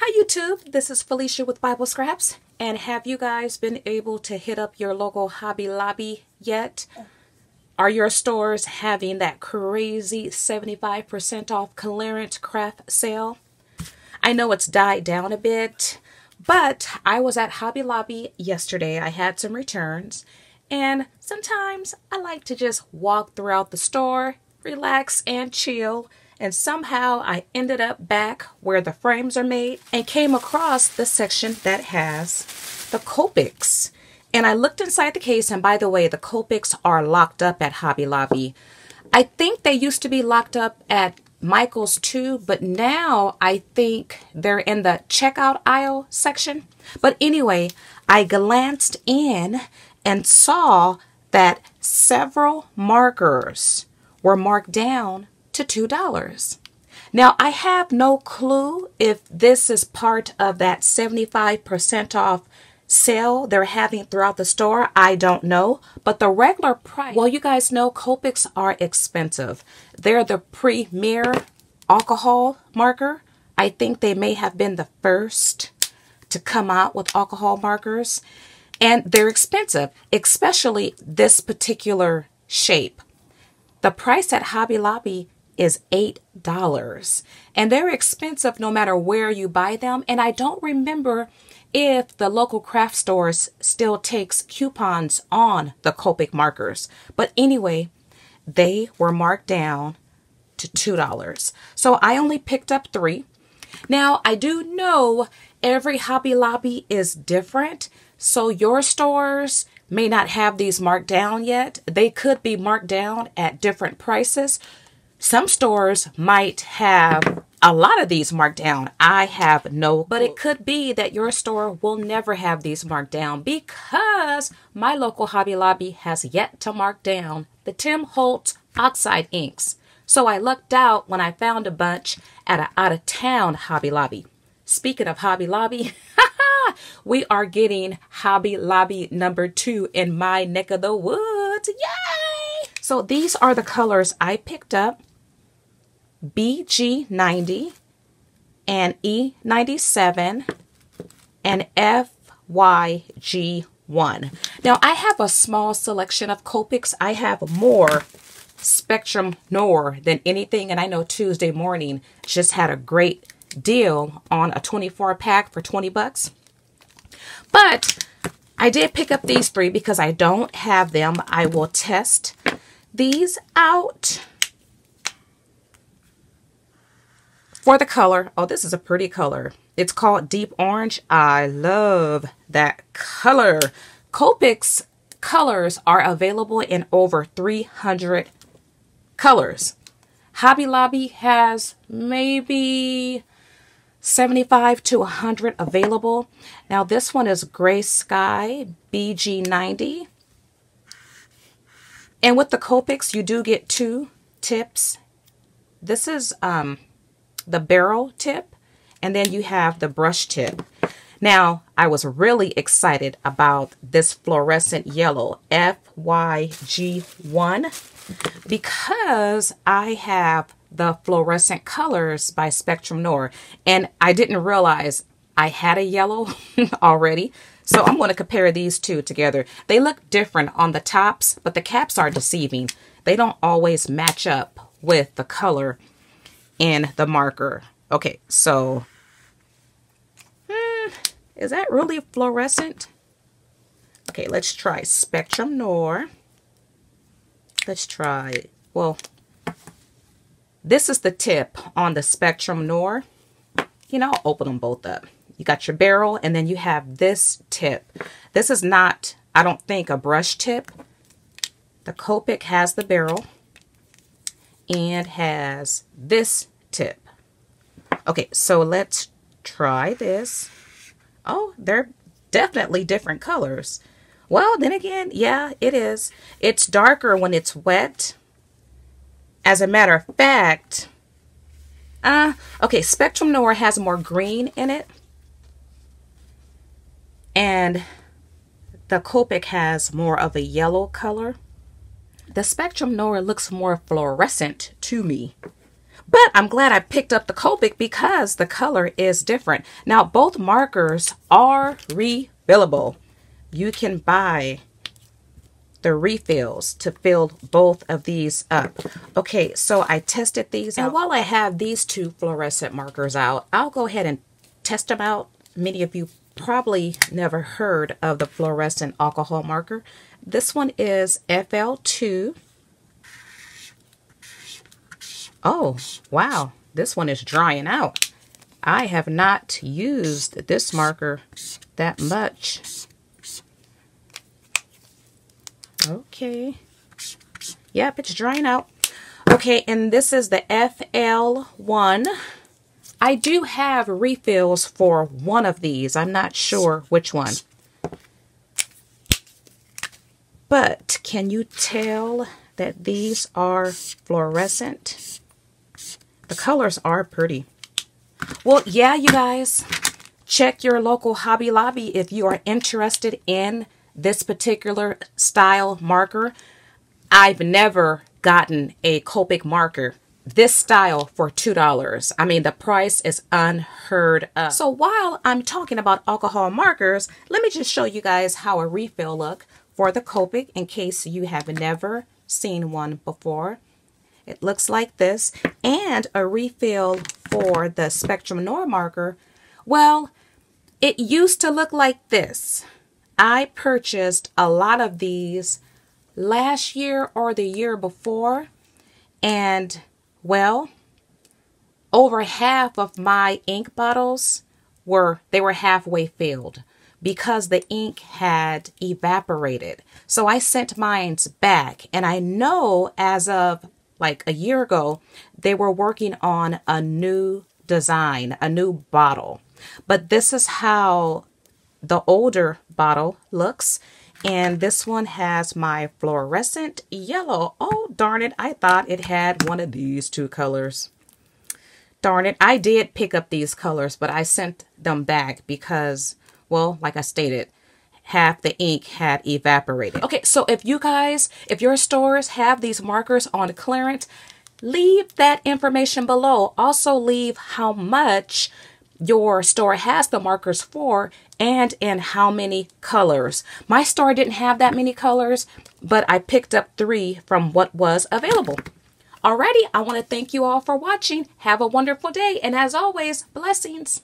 Hi YouTube, this is Felicia with Bible Scraps. And have you guys been able to hit up your local Hobby Lobby yet? Are your stores having that crazy 75% off clearance craft sale? I know it's died down a bit, but I was at Hobby Lobby yesterday. I had some returns, and sometimes I like to just walk throughout the store, relax, and chill and somehow I ended up back where the frames are made and came across the section that has the Copics. And I looked inside the case, and by the way, the Copics are locked up at Hobby Lobby. I think they used to be locked up at Michael's too, but now I think they're in the checkout aisle section. But anyway, I glanced in and saw that several markers were marked down to $2. Now, I have no clue if this is part of that 75% off sale they're having throughout the store. I don't know. But the regular price, well, you guys know Copics are expensive. They're the premier alcohol marker. I think they may have been the first to come out with alcohol markers. And they're expensive, especially this particular shape. The price at Hobby Lobby is $8. And they're expensive no matter where you buy them. And I don't remember if the local craft stores still takes coupons on the Copic markers. But anyway, they were marked down to $2. So I only picked up three. Now, I do know every Hobby Lobby is different. So your stores may not have these marked down yet. They could be marked down at different prices. Some stores might have a lot of these marked down. I have no, but it could be that your store will never have these marked down because my local Hobby Lobby has yet to mark down the Tim Holtz Oxide inks. So I lucked out when I found a bunch at an out of town Hobby Lobby. Speaking of Hobby Lobby, we are getting Hobby Lobby number two in my neck of the woods. Yay! So these are the colors I picked up. BG90 and E97 and FYG1. Now, I have a small selection of Copics. I have more Spectrum Noir than anything, and I know Tuesday morning just had a great deal on a 24 pack for 20 bucks. But I did pick up these three because I don't have them. I will test these out For the color, oh, this is a pretty color. It's called Deep Orange. I love that color. Copics colors are available in over 300 colors. Hobby Lobby has maybe 75 to 100 available. Now this one is Gray Sky BG90. And with the Copics, you do get two tips. This is um, the barrel tip, and then you have the brush tip. Now, I was really excited about this fluorescent yellow FYG1 because I have the fluorescent colors by Spectrum Noir and I didn't realize I had a yellow already. So I'm going to compare these two together. They look different on the tops, but the caps are deceiving. They don't always match up with the color in the marker. Okay, so hmm, is that really fluorescent? Okay, let's try Spectrum Noir. Let's try, well, this is the tip on the Spectrum Noir. You know, I'll open them both up. You got your barrel, and then you have this tip. This is not, I don't think, a brush tip. The Copic has the barrel and has this tip. Okay, so let's try this. Oh, they're definitely different colors. Well, then again, yeah, it is. It's darker when it's wet. As a matter of fact, uh, okay, Spectrum Noir has more green in it. And the Copic has more of a yellow color. The Spectrum Noir looks more fluorescent to me. But I'm glad I picked up the Copic because the color is different. Now, both markers are refillable. You can buy the refills to fill both of these up. Okay, so I tested these And while I have these two fluorescent markers out, I'll go ahead and test them out. Many of you probably never heard of the fluorescent alcohol marker. This one is FL2. Oh, wow. This one is drying out. I have not used this marker that much. Okay. Yep, it's drying out. Okay, and this is the FL1. I do have refills for one of these. I'm not sure which one. But can you tell that these are fluorescent? The colors are pretty. Well, yeah, you guys, check your local Hobby Lobby if you are interested in this particular style marker. I've never gotten a Copic marker this style for $2. I mean, the price is unheard of. So while I'm talking about alcohol markers, let me just show you guys how a refill look for the Copic in case you have never seen one before. It looks like this. And a refill for the Spectrum Noir marker. Well, it used to look like this. I purchased a lot of these last year or the year before. And, well, over half of my ink bottles were, they were halfway filled because the ink had evaporated. So I sent mine back and I know as of like a year ago, they were working on a new design, a new bottle. But this is how the older bottle looks. And this one has my fluorescent yellow. Oh, darn it. I thought it had one of these two colors. Darn it. I did pick up these colors, but I sent them back because, well, like I stated, half the ink had evaporated. Okay, so if you guys, if your stores have these markers on clearance, leave that information below. Also leave how much your store has the markers for and in how many colors. My store didn't have that many colors, but I picked up three from what was available. Alrighty, I want to thank you all for watching. Have a wonderful day, and as always, blessings.